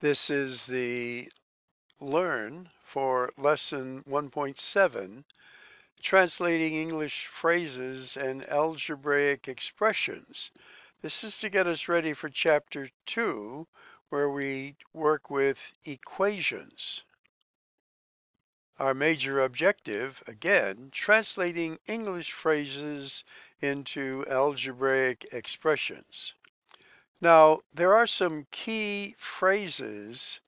This is the Learn for Lesson 1.7, Translating English Phrases and Algebraic Expressions. This is to get us ready for Chapter 2, where we work with equations. Our major objective, again, translating English phrases into algebraic expressions. Now, there are some key phrases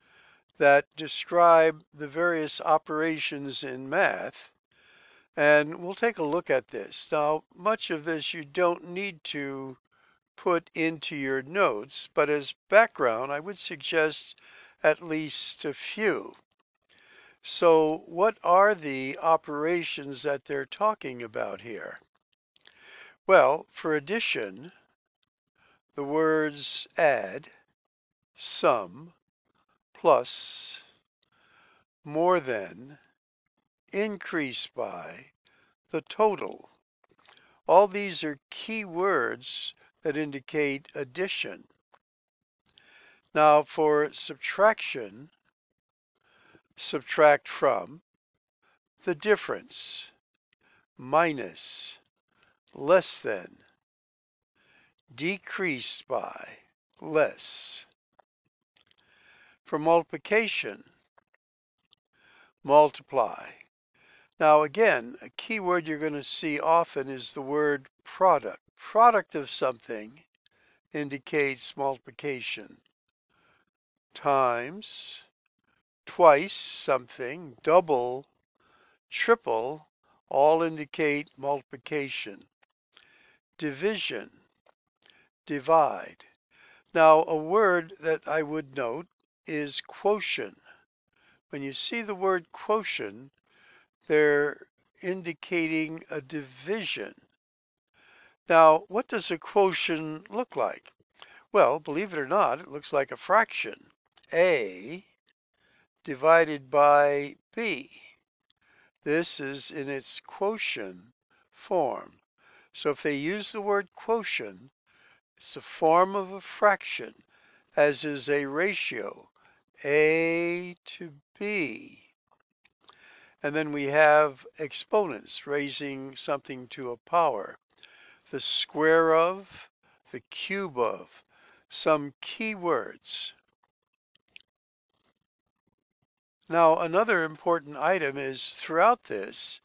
that describe the various operations in math, and we'll take a look at this. Now, much of this you don't need to put into your notes, but as background, I would suggest at least a few. So what are the operations that they're talking about here? Well, for addition, the words add, sum, plus, more than, increase by, the total. All these are key words that indicate addition. Now for subtraction, subtract from, the difference, minus, less than, decreased by, less. For multiplication, multiply. Now again, a key word you're going to see often is the word product. Product of something indicates multiplication. Times, twice something, double, triple, all indicate multiplication. Division, divide. Now, a word that I would note is quotient. When you see the word quotient, they're indicating a division. Now, what does a quotient look like? Well, believe it or not, it looks like a fraction. A divided by b. This is in its quotient form. So if they use the word quotient, it's a form of a fraction, as is a ratio, a to b. And then we have exponents, raising something to a power. The square of, the cube of, some key words. Now, another important item is throughout this,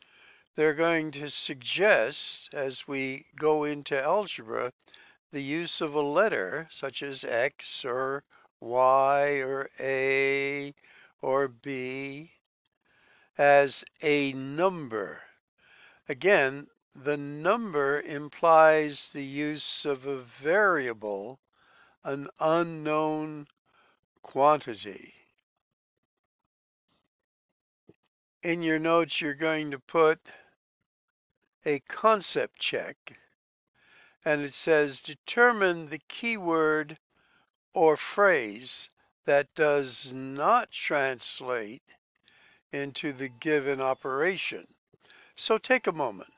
they're going to suggest, as we go into algebra, the use of a letter such as X or Y or A or B as a number. Again, the number implies the use of a variable, an unknown quantity. in your notes, you're going to put a concept check and it says determine the keyword or phrase that does not translate into the given operation. So take a moment.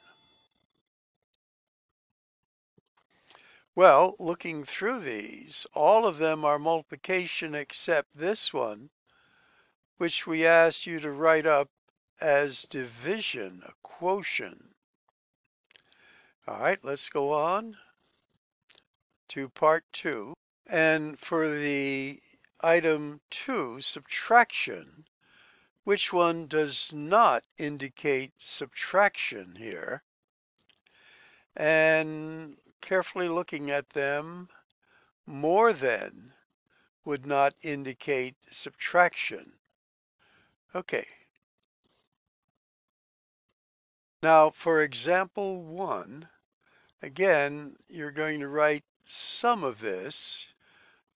Well, looking through these, all of them are multiplication except this one, which we asked you to write up as division, a quotient. All right, let's go on to part two. And for the item two, subtraction, which one does not indicate subtraction here? And carefully looking at them, more than would not indicate subtraction. Okay, Now, for example one, again, you're going to write some of this,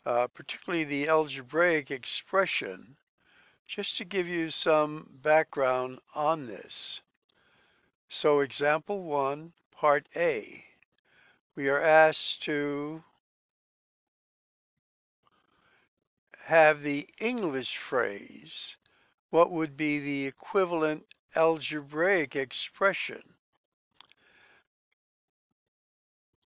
uh, particularly the algebraic expression, just to give you some background on this. So example one, part A, we are asked to have the English phrase, what would be the equivalent algebraic expression.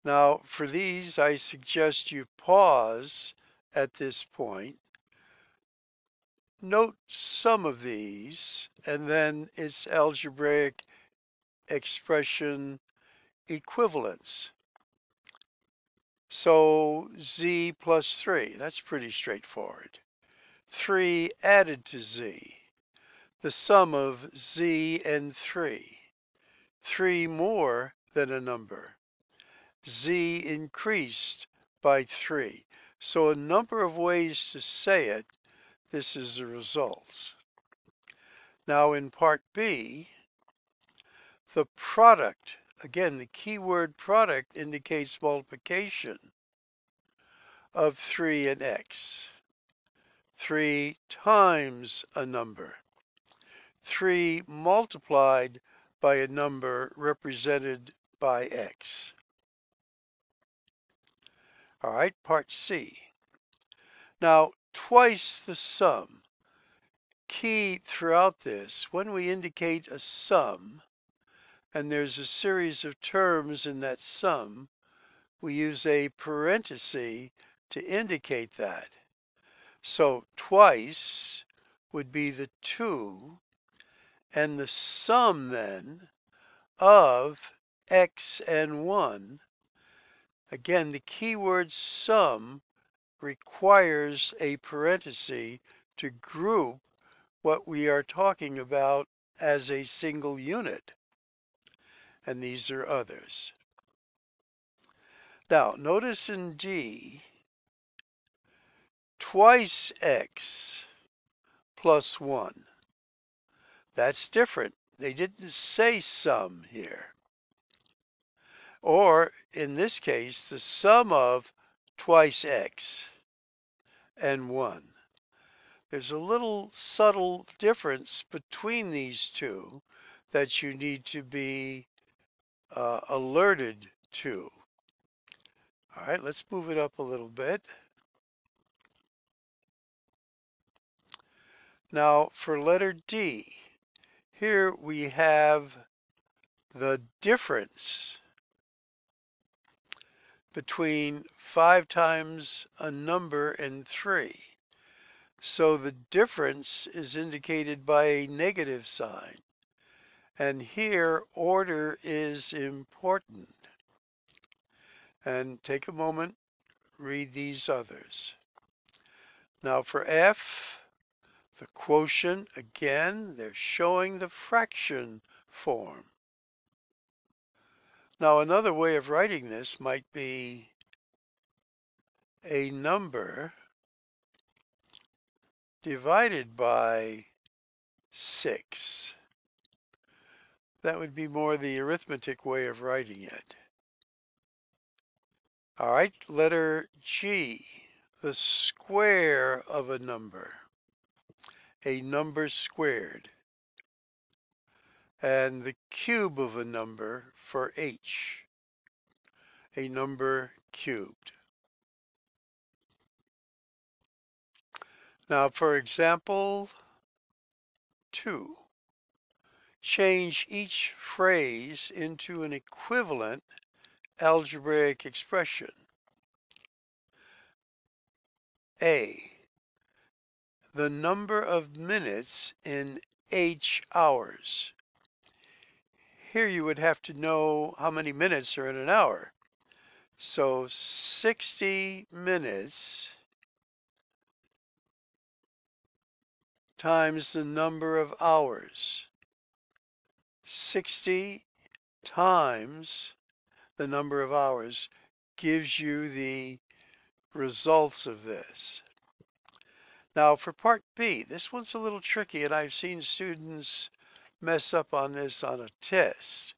Now, for these, I suggest you pause at this point note some of these and then its algebraic expression equivalence. So z plus 3, that's pretty straightforward. 3 added to z, the sum of z and 3. 3 more than a number. Z increased by 3. So a number of ways to say it, this is the results. Now in part B, the product, again, the keyword product indicates multiplication of 3 and x. 3 times a number. 3 multiplied by a number represented by x. All right, part C. Now, twice the sum. Key throughout this, when we indicate a sum, and there's a series of terms in that sum, we use a parenthesis to indicate that. So twice would be the 2, and the sum then of x and 1 Again, the keyword sum requires a parenthesis to group what we are talking about as a single unit. And these are others. Now, notice in D, twice x plus 1. That's different. They didn't say sum here. Or, in this case, the sum of twice x and 1. There's a little subtle difference between these two that you need to be uh, alerted to. All right, let's move it up a little bit. Now for letter D, here we have the difference between 5 times a number and 3. So the difference is indicated by a negative sign. And here order is important. And take a moment, read these others. Now for F, the quotient, again, they're showing the fraction form. Now another way of writing this might be a number divided by 6. That would be more the arithmetic way of writing it. All right, letter G, the square of a number, a number squared and the cube of a number for h, a number cubed. Now, for example, 2. Change each phrase into an equivalent algebraic expression. A. The number of minutes in H hours. Here you would have to know how many minutes are in an hour. So 60 minutes times the number of hours. 60 times the number of hours gives you the results of this. Now for part B, this one's a little tricky and I've seen students mess up on this on a test.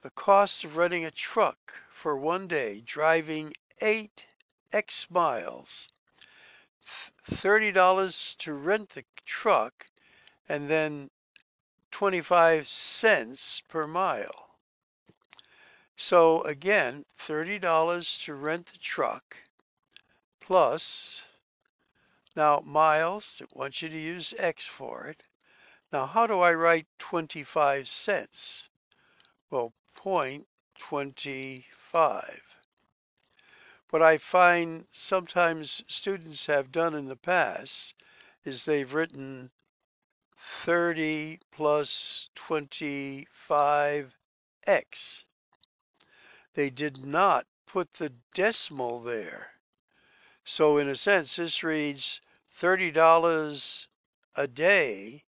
The cost of renting a truck for one day, driving eight X miles, $30 to rent the truck, and then 25 cents per mile. So again, $30 to rent the truck plus, now miles, I want you to use X for it, now, how do I write 25 cents? Well, point 25. what I find sometimes students have done in the past is they've written 30 plus 25x. They did not put the decimal there. So in a sense, this reads $30 a day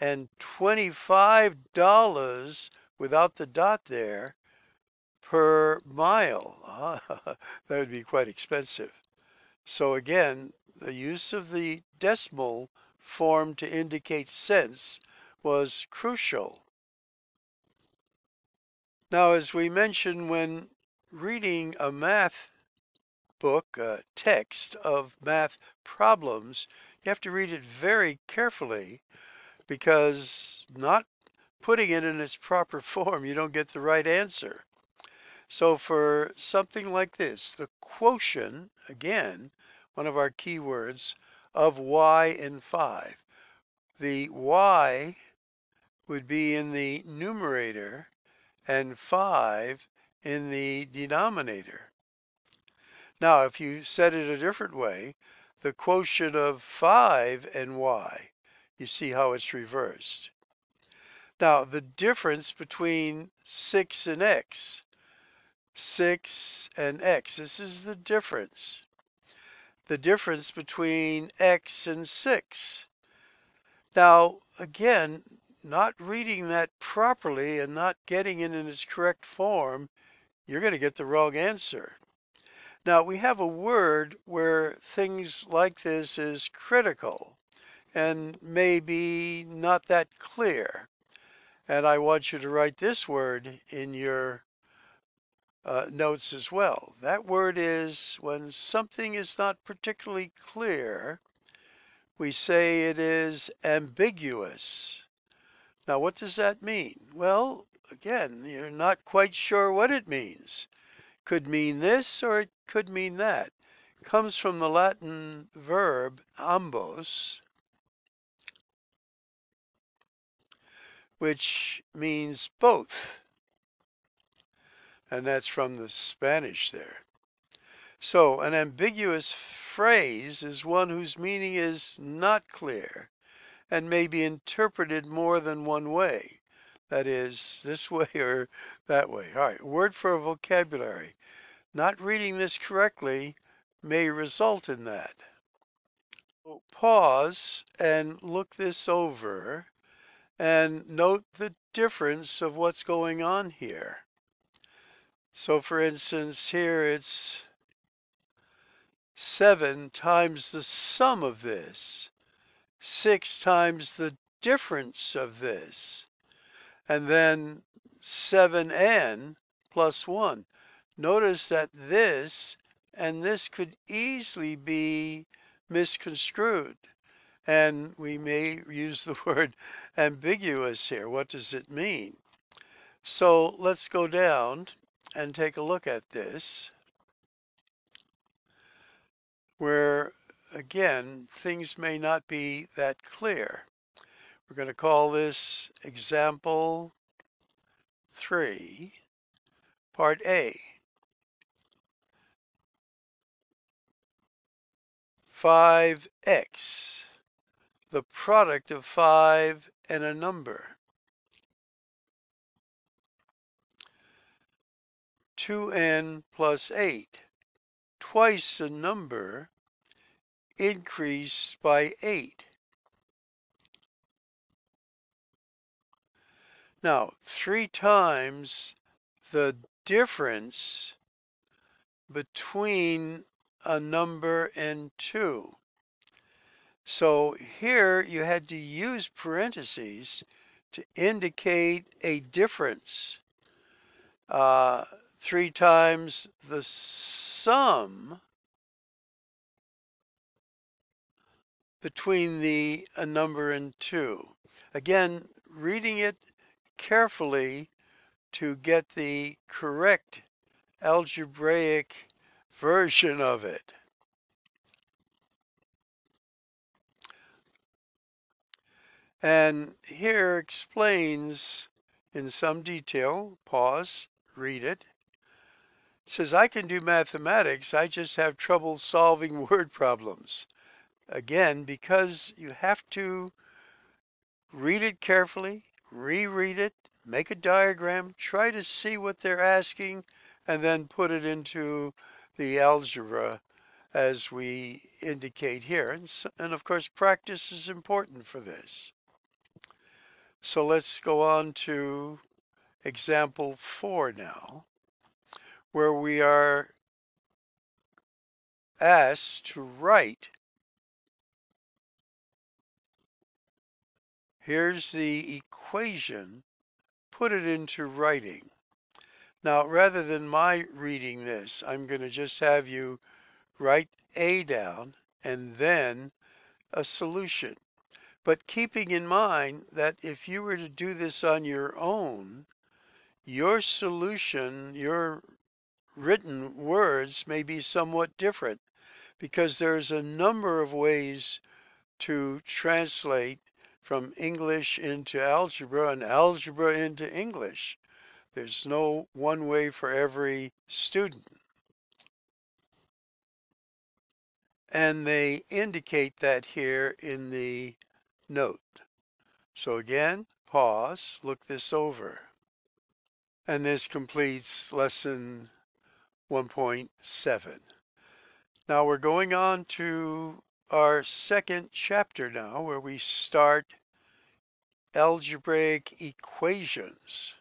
and $25 without the dot there per mile. that would be quite expensive. So again, the use of the decimal form to indicate cents was crucial. Now, as we mentioned when reading a math book, a text of math problems, you have to read it very carefully because not putting it in its proper form, you don't get the right answer. So for something like this, the quotient, again, one of our keywords, of y in 5. The y would be in the numerator and 5 in the denominator. Now, if you set it a different way, the quotient of 5 and y, you see how it's reversed. Now, the difference between 6 and x, 6 and x, this is the difference. The difference between x and 6. Now, again, not reading that properly and not getting it in its correct form, you're going to get the wrong answer. Now, we have a word where things like this is critical and maybe not that clear. And I want you to write this word in your uh, notes as well. That word is when something is not particularly clear, we say it is ambiguous. Now, what does that mean? Well, again, you're not quite sure what it means. Could mean this or it could mean that. Comes from the Latin verb ambos, which means both. And that's from the Spanish there. So an ambiguous phrase is one whose meaning is not clear and may be interpreted more than one way. That is, this way or that way. All right, word for vocabulary. Not reading this correctly may result in that. Pause and look this over and note the difference of what's going on here. So for instance, here it's 7 times the sum of this, 6 times the difference of this, and then 7n plus 1. Notice that this and this could easily be misconstrued. And we may use the word ambiguous here. What does it mean? So let's go down and take a look at this, where again, things may not be that clear. We're going to call this example 3, part A. 5x the product of 5 and a number. 2n plus 8, twice a number increased by 8. Now, 3 times the difference between a number and 2. So here you had to use parentheses to indicate a difference. Uh, three times the sum between the a number and two. Again, reading it carefully to get the correct algebraic version of it. And here explains in some detail, pause, read it. says, I can do mathematics, I just have trouble solving word problems. Again, because you have to read it carefully, reread it, make a diagram, try to see what they're asking, and then put it into the algebra as we indicate here. And, so, and of course, practice is important for this. So let's go on to example four now, where we are asked to write. Here's the equation, put it into writing. Now, rather than my reading this, I'm going to just have you write A down and then a solution. But keeping in mind that if you were to do this on your own, your solution, your written words may be somewhat different because there's a number of ways to translate from English into algebra and algebra into English. There's no one way for every student. And they indicate that here in the note. So again, pause, look this over. And this completes lesson 1.7. Now we're going on to our second chapter now where we start algebraic equations.